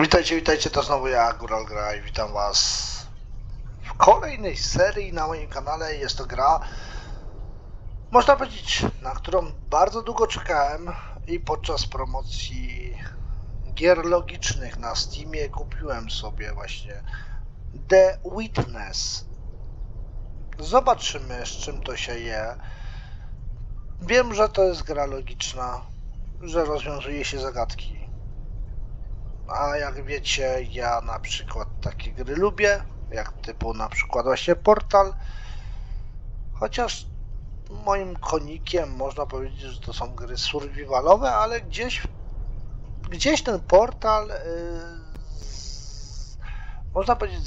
Witajcie, witajcie, to znowu ja, Gural Gra i witam was w kolejnej serii na moim kanale. Jest to gra, można powiedzieć, na którą bardzo długo czekałem i podczas promocji gier logicznych na Steamie kupiłem sobie właśnie The Witness. Zobaczymy, z czym to się je. Wiem, że to jest gra logiczna, że rozwiązuje się zagadki. A jak wiecie, ja na przykład takie gry lubię, jak typu na przykład właśnie Portal. Chociaż moim konikiem można powiedzieć, że to są gry survivalowe, ale gdzieś gdzieś ten Portal yy, można powiedzieć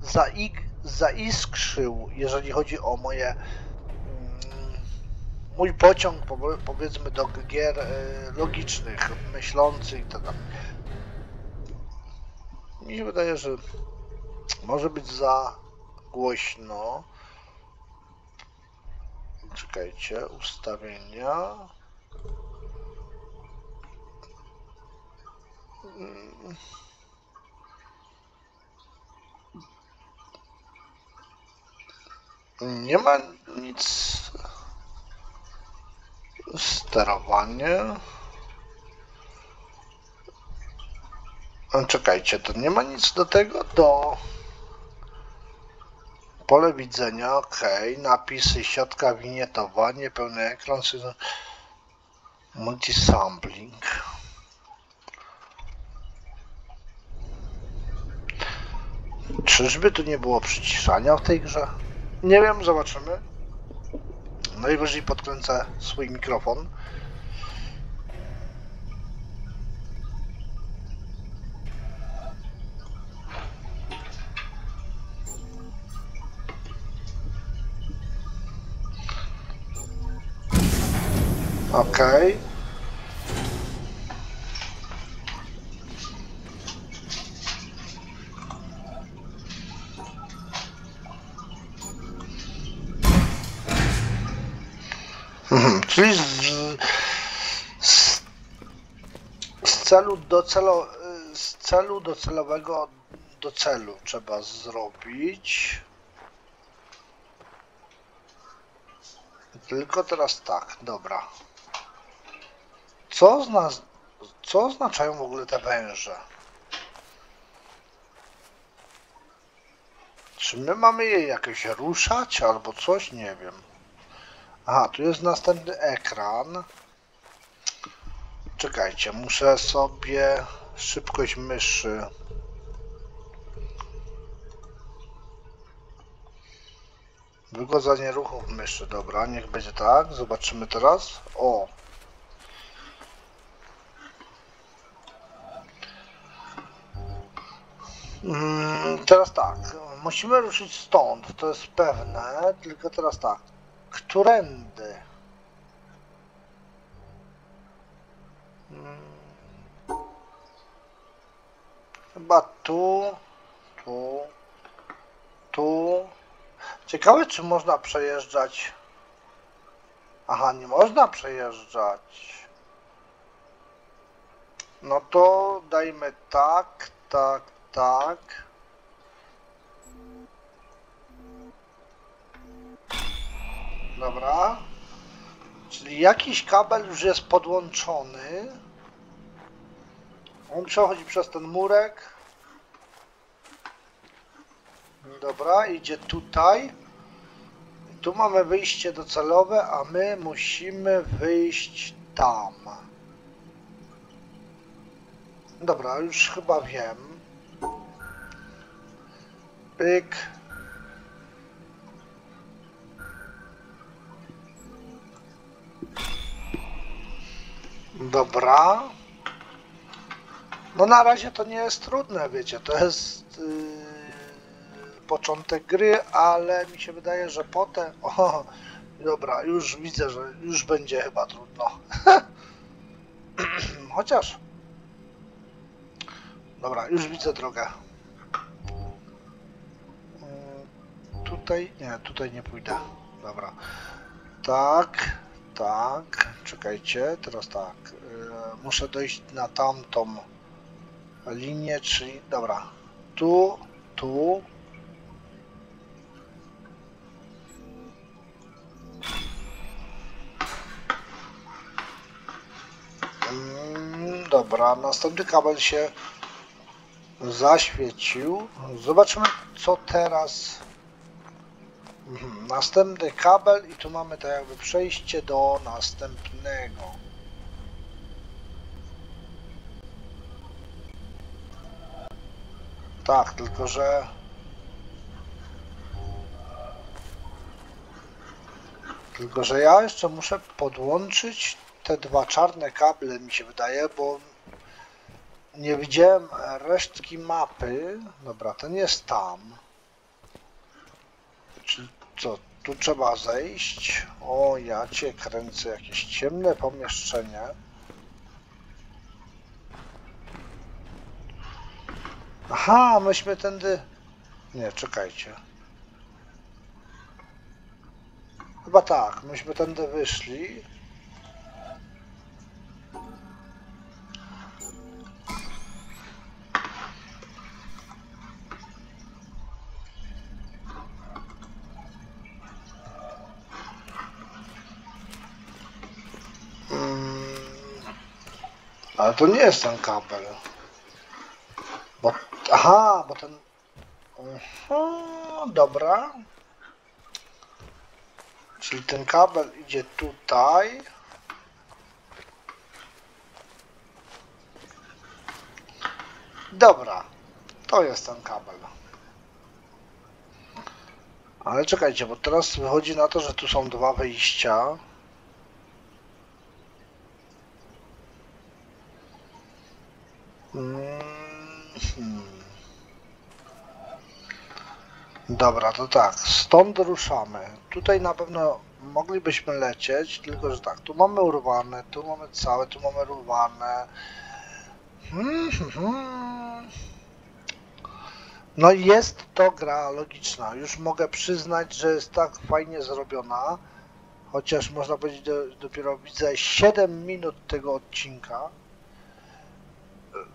zaig, zaiskrzył, jeżeli chodzi o moje mm, mój pociąg powie- powiedzmy do gier yy, logicznych, myślących itd. Mi się wydaje, że może być za głośno. Czekajcie, ustawienia. Nie ma nic. Sterowanie. Czekajcie, to nie ma nic do tego, do pole widzenia, ok, napisy, siatka, winietowanie, pełny ekran, multisampling. Czyżby tu nie było przyciszania w tej grze? Nie wiem, zobaczymy. Najwyżej podkręcę swój mikrofon. Okej. Mhm, Czyli z, z, z celu do celu, z celu docelowego do celu trzeba zrobić. Tylko teraz tak, dobra. Co, zna, co oznaczają w ogóle te węże? Czy my mamy je jakoś ruszać albo coś? Nie wiem. Aha, tu jest następny ekran. Czekajcie, muszę sobie szybkość myszy. Wygodzenie ruchów myszy, dobra, niech będzie tak. Zobaczymy teraz. O, Teraz tak, musimy ruszyć stąd, to jest pewne, tylko teraz tak, którędy? Mm, Chyba tu, tu, tu. Ciekawe, czy można przejeżdżać. Aha, nie można przejeżdżać. No to dajmy tak, tak, tak. Dobra. Czyli jakiś kabel już jest podłączony. On przechodzi przez ten murek. Dobra, idzie tutaj. Tu mamy wyjście docelowe, a my musimy wyjść tam. Dobra, już chyba wiem. Pyk. Dobra. No na razie to nie jest trudne, wiecie, to jest yy, początek gry, ale mi się wydaje, że potem... O, dobra, już widzę, że już będzie chyba trudno. Chociaż... Dobra, już widzę drogę. Tutaj, nie, tutaj nie pójdę. Dobra. Tak, tak. Czekajcie, teraz tak. Yy, muszę dojść na tamtą linię, czyli dobra. Tu, tu. Mm, Dobra, następny kabel się zaświecił. Zobaczymy, co teraz. Mhm, Następny kabel i tu mamy tak jakby przejście do następnego. Tak, tylko że. Tylko, że ja jeszcze muszę podłączyć te dwa czarne kable, mi się wydaje, bo nie widziałem resztki mapy. Dobra, ten jest tam. Czyli co, tu trzeba zejść? O, ja cię kręcę, jakieś ciemne pomieszczenie. Aha, myśmy tędy... Nie, czekajcie. Chyba tak, myśmy tędy wyszli. Ale to nie jest ten kabel. Bo, aha, bo ten... Aha, dobra. Czyli ten kabel idzie tutaj. Dobra, to jest ten kabel. Ale czekajcie, bo teraz wychodzi na to, że tu są dwa wyjścia. Dobra, to tak, stąd ruszamy. Tutaj na pewno moglibyśmy lecieć, tylko że tak, tu mamy urwane, tu mamy całe, tu mamy urwane. Hmm, hmm, hmm. No jest to gra logiczna. Już mogę przyznać, że jest tak fajnie zrobiona. Chociaż można powiedzieć, do, dopiero widzę 7 minut tego odcinka. Hmm.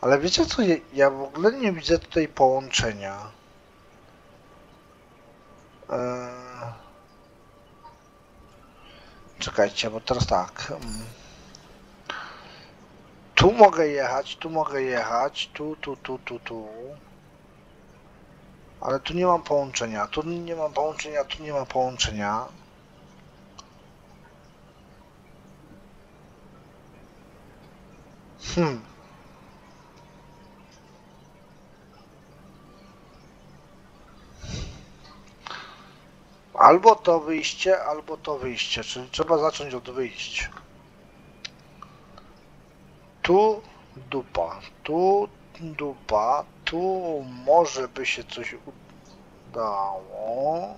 Ale wiecie co, ja- w ogóle nie widzę tutaj połączenia. Eee... Czekajcie, bo teraz tak. mm. Tu mogę jechać, tu mogę jechać, tu, tu, tu, tu, tu. Ale tu nie mam połączenia, tu nie mam połączenia, tu nie ma połączenia. Hmm. Albo to wyjście, albo to wyjście, czyli trzeba zacząć od wyjść. Tu dupa, tu dupa, tu może by się coś udało.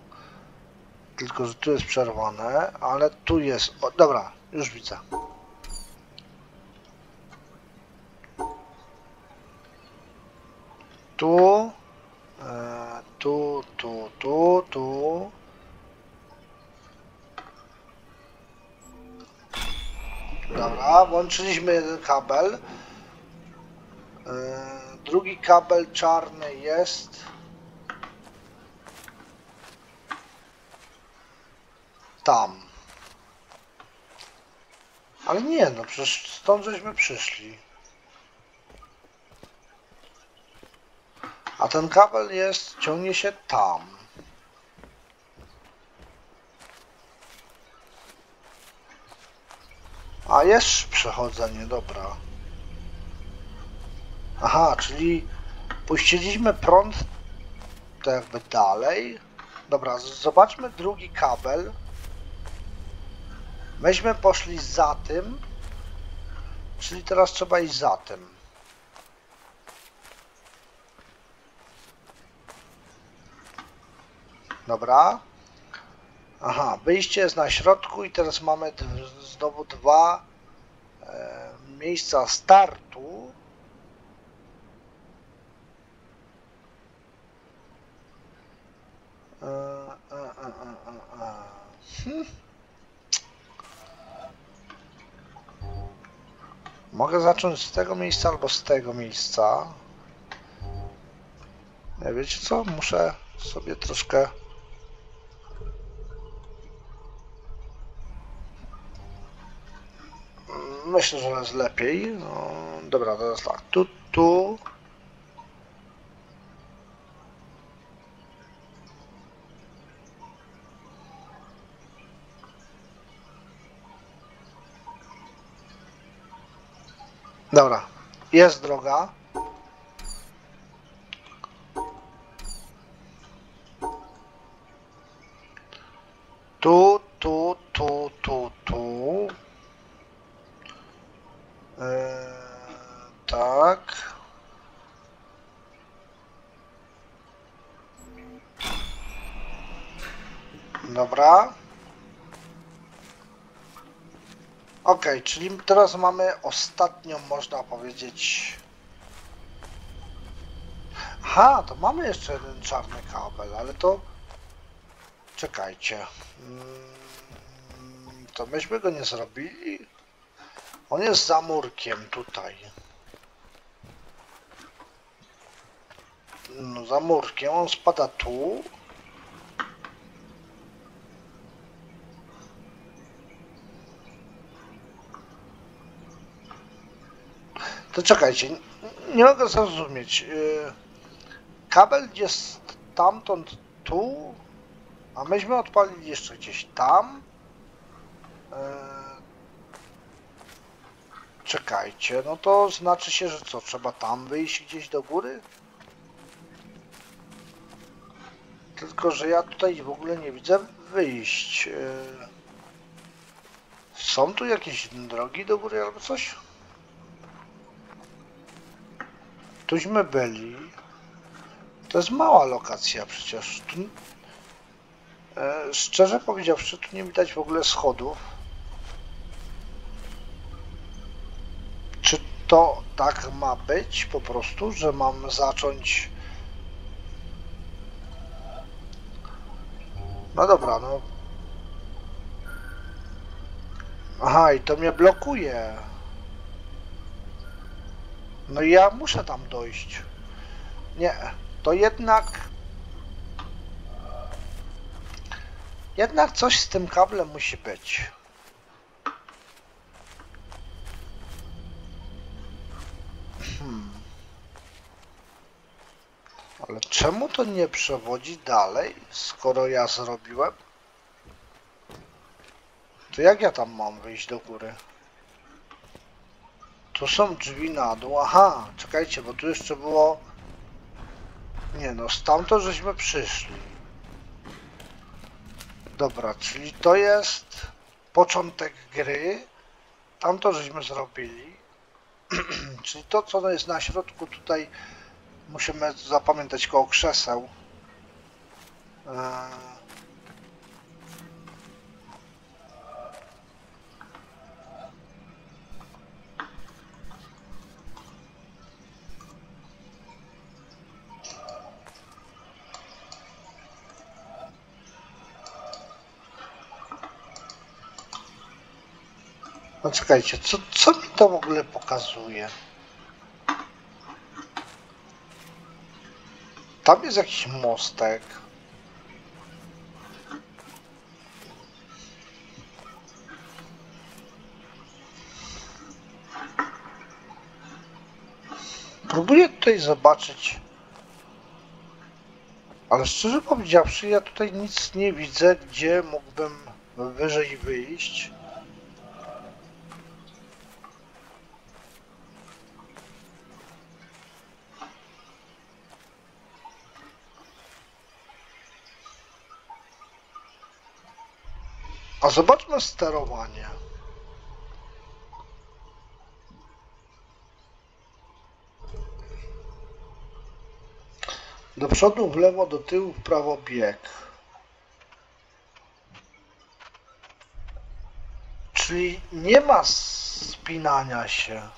Tylko, że tu jest przerwane, ale tu jest. O, dobra, już widzę. Tu, e, tu, tu, tu, tu. Dobra, włączyliśmy jeden kabel. Yy, Drugi kabel czarny jest. Tam. Ale nie, no przecież stąd żeśmy przyszli. A ten kabel jest, ciągnie się tam. A jest przechodzenie, dobra. Aha, czyli puściliśmy prąd jakby dalej. Dobra, zobaczmy drugi kabel. Myśmy poszli za tym, czyli teraz trzeba iść za tym. Dobra. Aha, wyjście jest na środku i teraz mamy znowu dwa e, miejsca startu. E, Mogę zacząć z tego miejsca albo z tego miejsca. Nie wiecie co? Muszę sobie troszkę. Myślę, że jest lepiej. No, dobra, teraz tak. Tu, tu. Dobra, jest droga. Czyli teraz mamy ostatnią, można powiedzieć. Aha, to mamy jeszcze jeden czarny kabel, ale to. Czekajcie. Mm, To myśmy go nie zrobili. On jest za murkiem tutaj. No, za murkiem, on spada tu. To czekajcie, nie mogę zrozumieć. Yy, Kabel jest stamtąd tu, a myśmy odpalili jeszcze gdzieś tam. Yy, Czekajcie, no to znaczy się, że co, trzeba tam wyjść gdzieś do góry? Tylko, że ja tutaj w ogóle nie widzę wyjść. Yy, Są tu jakieś drogi do góry albo coś? Tuśmy byli. To jest mała lokacja przecież. Tu, e, szczerze powiedziawszy, tu nie widać w ogóle schodów. Czy to tak ma być po prostu, że mam zacząć... No dobra, no. Aha, i to mnie blokuje. No i ja muszę tam dojść. Nie, to jednak... Jednak coś z tym kablem musi być. Hmm. Ale czemu to nie przewodzi dalej, skoro ja zrobiłem? To jak ja tam mam wyjść do góry? Tu są drzwi na dół. Aha, czekajcie, bo tu jeszcze było... Nie no, stamtąd żeśmy przyszli. Dobra, czyli to jest początek gry. Tamto żeśmy zrobili. czyli to, co jest na środku tutaj, musimy zapamiętać koło krzeseł. Eee, No czekajcie, co, co mi to w ogóle pokazuje? Tam jest jakiś mostek. Próbuję tutaj zobaczyć. Ale szczerze powiedziawszy, ja tutaj nic nie widzę, gdzie mógłbym wyżej wyjść. Zobaczmy sterowanie. Do przodu, w lewo, do tyłu, w prawo bieg. Czyli nie ma spinania się.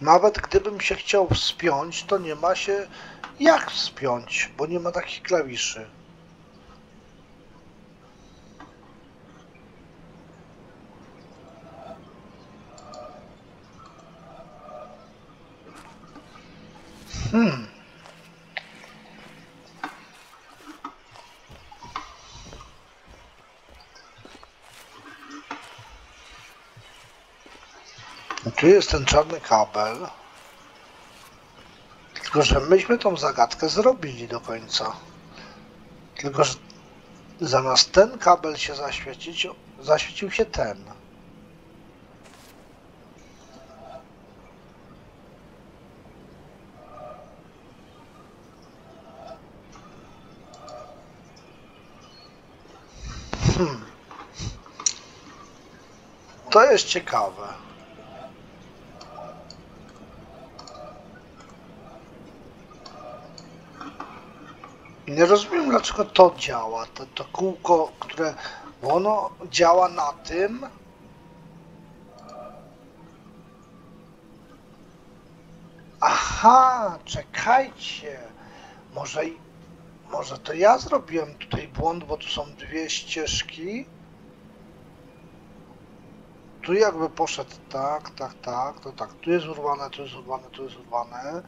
Nawet gdybym się chciał wspiąć, to nie ma się jak wspiąć, bo nie ma takich klawiszy. Hmm. Tu jest ten czarny kabel. Tylko, że myśmy tą zagadkę zrobili do końca. Tylko, że zamiast ten kabel się zaświecić, zaświecił się ten. Hmm. To jest ciekawe. Nie rozumiem dlaczego to działa, to, to kółko, które, bo ono działa na tym. Aha, czekajcie. Może, i- może to ja zrobiłem tutaj błąd, bo tu są dwie ścieżki. Tu jakby poszedł tak, tak, tak, to tak, tu jest urwane, tu jest urwane, tu jest urwane.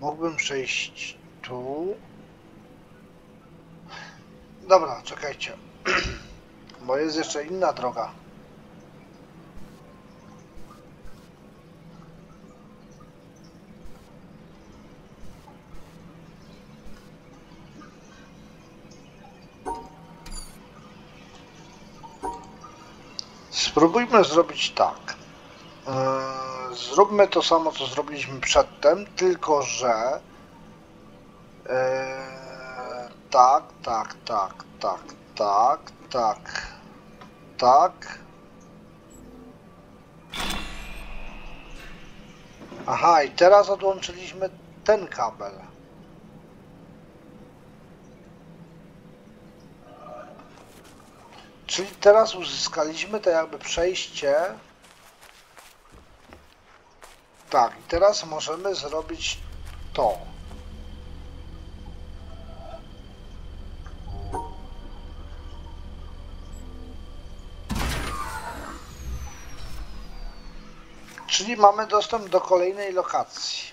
Mógłbym przejść tu. Dobra, czekajcie. Bo jest jeszcze inna droga. Spróbujmy zrobić tak. Yy, Zróbmy to samo, co zrobiliśmy przedtem, tylko że yy, tak, tak, tak, tak, tak, tak, tak. Aha, i teraz odłączyliśmy ten kabel. Czyli teraz uzyskaliśmy to jakby przejście. Tak, i teraz możemy zrobić to. Czyli mamy dostęp do kolejnej lokacji.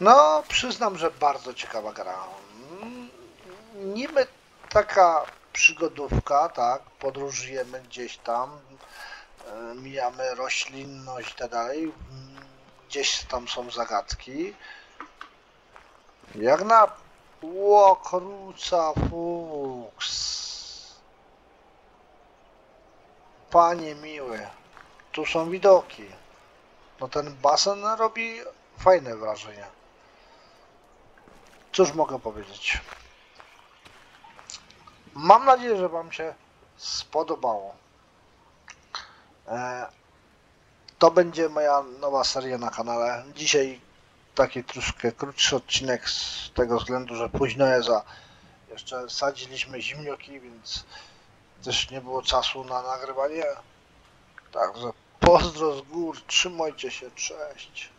No, przyznam, że bardzo ciekawa gra. Niby taka przygodówka, tak, podróżujemy gdzieś tam, e, mijamy roślinność i tak dalej, mm, gdzieś tam są zagadki. Jak na łokruca fuks. Panie miły, tu są widoki. No ten basen robi fajne wrażenie. Cóż mogę powiedzieć? Mam nadzieję, że Wam się spodobało. E, To będzie moja nowa seria na kanale. Dzisiaj taki troszkę krótszy odcinek z tego względu, że późno jest, a jeszcze sadziliśmy zimnioki, więc też nie było czasu na nagrywanie. Także pozdro z gór, trzymajcie się, cześć.